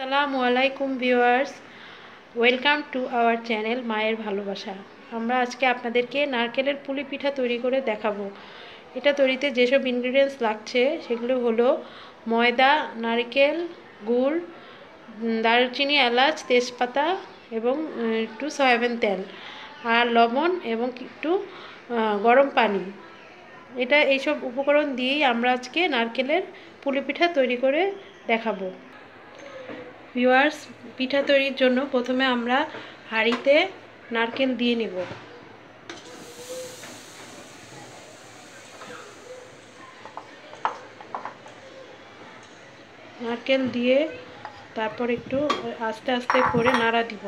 আসসালামু আলাইকুম viewers, welcome to our channel মায়ের ভালোবাসা। আমরা আজকে আপনাদেরকে নারকেলের পুলি পিঠা তৈরি করে দেখাবো। এটা তৈরিতে যেসব ইনগ্রিডিয়েন্টস লাগছে, সেগুলো হলো ময়দা, নারকেল, গুড় দারুচিনি, এলাচ, তেজপাতা এবং একটু সয়াবিন তেল আর লবণ এবং একটু গরম পানি। এটা এইসব উপকরণ দিয়েই আমরা আজকে নারকেলের পুলি পিঠা তৈরি করে দেখাবো। ভিওয়ার্স পিঠা তৈরির জন্য প্রথমে আমরা হাঁড়িতে নারকেল দিয়ে নেব। নারকেল দিয়ে তারপর একটু আস্তে আস্তে করে নাড়া দিব।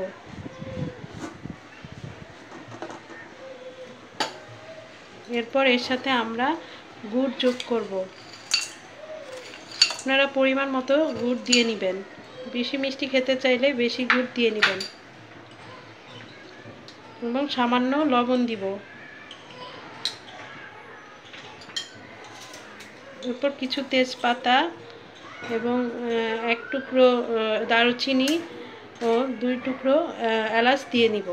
এরপর এর সাথে আমরা গুড় যোগ করব। আপনারা পরিমাণ মতো গুড় দিয়ে নেবেন। বেশি মিষ্টি খেতে চাইলে বেশি গুড় দিয়ে নেবেন। এবং সামান্য লবণ দিব। এরপর কিছু তেজপাতা এবং এক টুকরো দারুচিনি ও দুই টুকরো এলাচ দিয়ে নিব।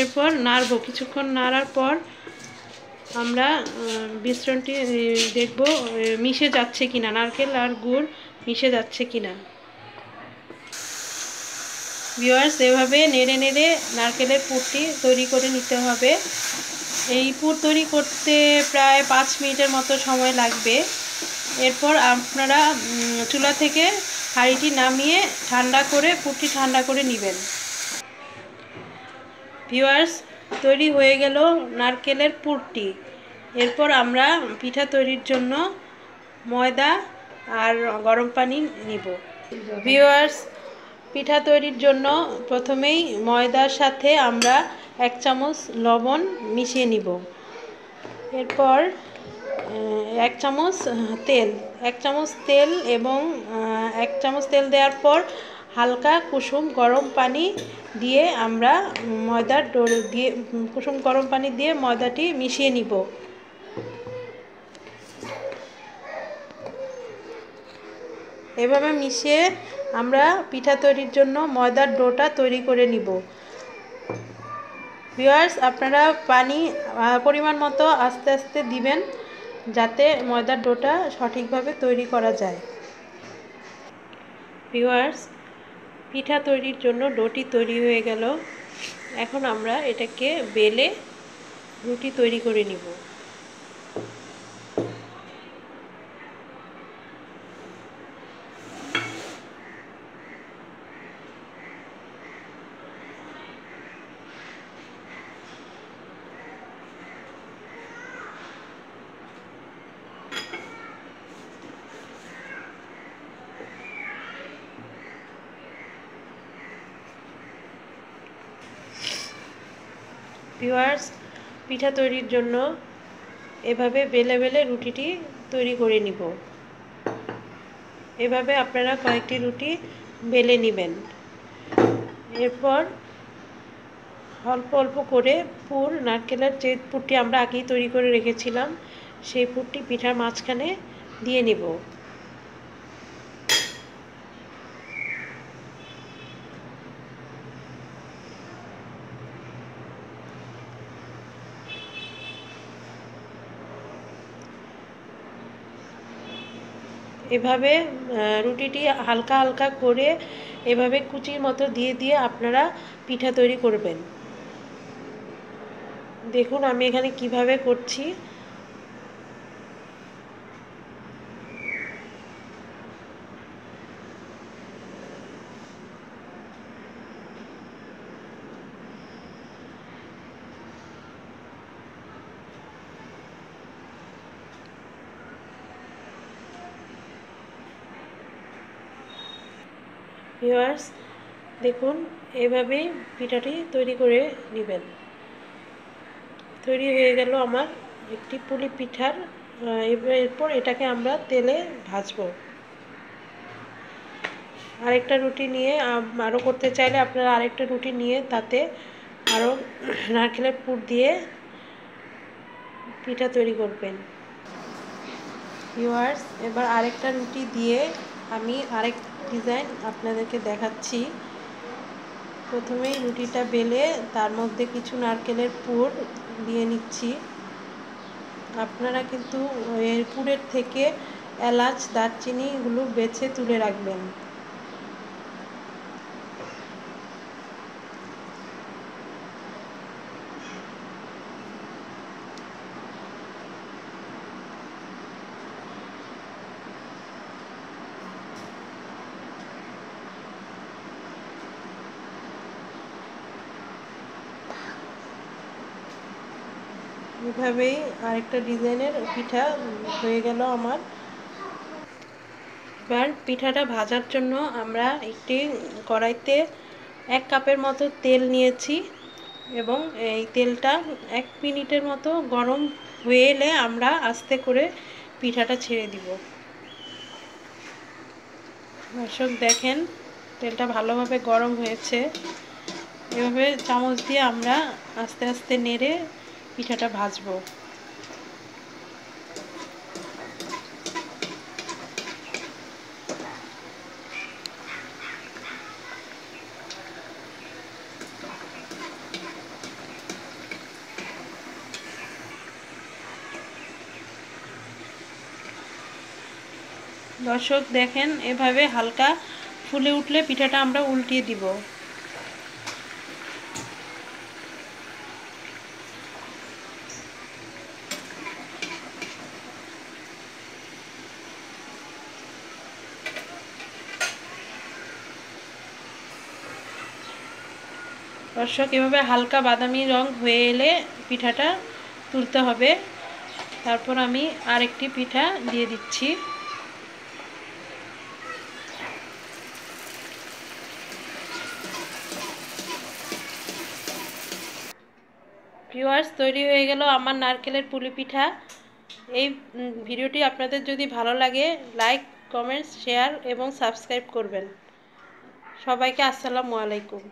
এরপর নাড়বো। কিছুক্ষণ নাড়ার পর আমরা মিশ্রণটি দেখব মিশে যাচ্ছে কিনা। নারকেল আর গুড় মিশে যাচ্ছে কিনা। ভিওয়ার্স এভাবে নেড়ে নেড়ে নারকেলের পুরটি তৈরি করে নিতে হবে। এই পুর তৈরি করতে প্রায় পাঁচ মিনিটের মতো সময় লাগবে। এরপর আপনারা চুলা থেকে হাঁড়িটি নামিয়ে ঠান্ডা করে পুরটি ঠান্ডা করে নেবেন। ভিওয়ার্স তৈরি হয়ে গেল নারকেলের পুরটি। এরপর আমরা পিঠা তৈরির জন্য ময়দা আর গরম পানি নিব। ভিওয়ার্স পিঠা তৈরির জন্য প্রথমেই ময়দার সাথে আমরা এক চামচ লবণ মিশিয়ে নিব। এরপর এক চামচ তেল, এক চামচ তেল এবং এক চামচ তেল দেওয়ার পর হালকা কুসুম গরম পানি দিয়ে আমরা ময়দার ডোর দিয়ে, কুসুম গরম পানি দিয়ে ময়দাটি মিশিয়ে নিব। এভাবে মিশিয়ে আমরা পিঠা তৈরির জন্য ময়দার ডোটা তৈরি করে নিব। ভিওয়ার্স আপনারা পানি পরিমাণ মতো আস্তে আস্তে দিবেন যাতে ময়দার ডোটা সঠিকভাবে তৈরি করা যায়। ভিওয়ার্স পিঠা তৈরির জন্য ডোটি তৈরি হয়ে গেল। এখন আমরা এটাকে বেলে রুটি তৈরি করে নিব। ভিওয়ার্স পিঠা তৈরির জন্য এভাবে বেলে বেলে রুটিটি তৈরি করে নিব। এভাবে আপনারা কয়েকটি রুটি বেলে নেবেন। এরপর অল্প অল্প করে পুর, নারকেলের যে পুরটি আমরা আগেই তৈরি করে রেখেছিলাম, সেই পুরটি পিঠার মাঝখানে দিয়ে নেব। এভাবে রুটিটি হালকা হালকা করে এভাবে কুচির মতো দিয়ে দিয়ে আপনারা পিঠা তৈরি করবেন। দেখুন আমি এখানে কীভাবে করছি। ভিওয়ার্স দেখুন এভাবেই পিঠাটি তৈরি করে নেবেন। তৈরি হয়ে গেল আমার একটি পুলি পিঠার এরপর এটাকে আমরা তেলে ভাজবো। আরেকটা রুটি নিয়ে আরও করতে চাইলে আপনারা আরেকটা রুটি নিয়ে তাতে আরও নারকেলের পুর দিয়ে পিঠা তৈরি করবেন। ভিউয়ার্স এবার আরেকটা রুটি দিয়ে আমি আরেক ডিজাইন আপনাদেরকে দেখাচ্ছি। প্রথমেই রুটিটা বেলে তার মধ্যে কিছু নারকেলের পুর দিয়ে নিচ্ছি। আপনারা কিন্তু এর পুরের থেকে এলাচ, দারচিনিগুলো বেছে তুলে রাখবেন। এভাবেই আরেকটা ডিজাইনের পিঠা হয়ে গেল আমার। এবার পিঠাটা ভাজার জন্য আমরা একটি কড়াইতে এক কাপের মতো তেল নিয়েছি এবং এই তেলটা এক মিনিটের মতো গরম হয়ে এলে আমরা আস্তে করে পিঠাটা ছেড়ে দিব। দর্শক দেখেন, তেলটা ভালোভাবে গরম হয়েছে। এভাবে চামচ দিয়ে আমরা আস্তে আস্তে নেড়ে পিঠাটা ভাজবো। দর্শক দেখেন এভাবে হালকা ফুলে উঠলে পিঠাটা আমরা উল্টিয়ে দিব। দর্শক এভাবে হালকা বাদামি রং হয়ে এলে পিঠাটা তুলতে হবে। তারপর আমি আরেকটি পিঠা দিয়ে দিচ্ছি। ভিউয়ার্স, তৈরি হয়ে গেল আমার নারকেলের পুলি পিঠা। এই ভিডিওটি আপনাদের যদি ভালো লাগে, লাইক, কমেন্টস, শেয়ার এবং সাবস্ক্রাইব করবেন। সবাইকে আসসালামু আলাইকুম।